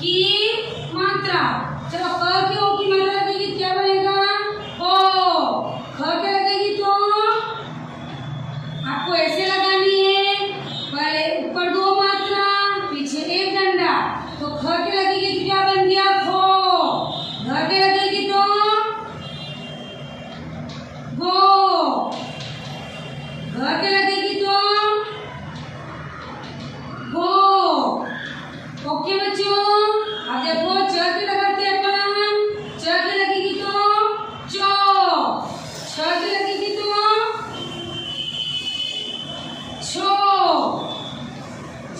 की मात्रा। चलो, क के ओ की मात्रा लगेगी, क्या बनेगा? ओ, ख क्या लगेगी तो? आपको ऐसे लगानी है, पहले ऊपर दो मात्रा, पीछे एक डंडा। तो ख के लगेगी तो क्या बन गया? खो। घर के लगेगी तो? गो। घ के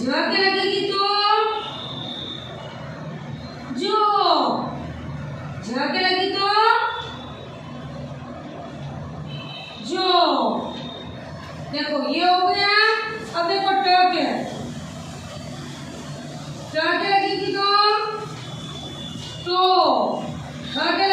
जवाब क्या लगेगी तो? जो। जवाब क्या लगी तो? जो। देखो, ये हो गया। अब देखो, ट क्या ट क्या लगेगी तो? तो। ट क्या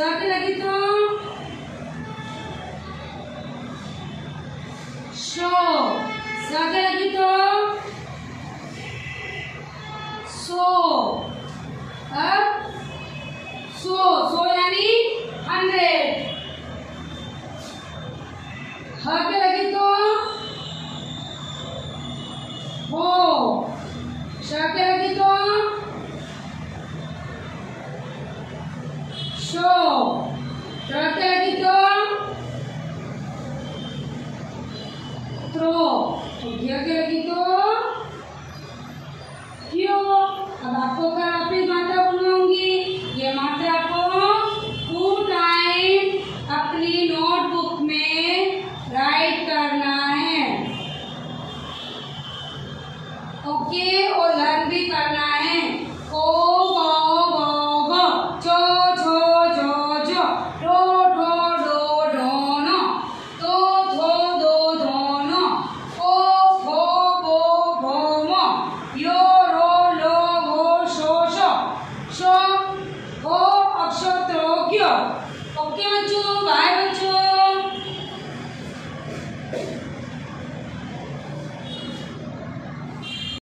चोट लगी तो। Yo te lo Yang 白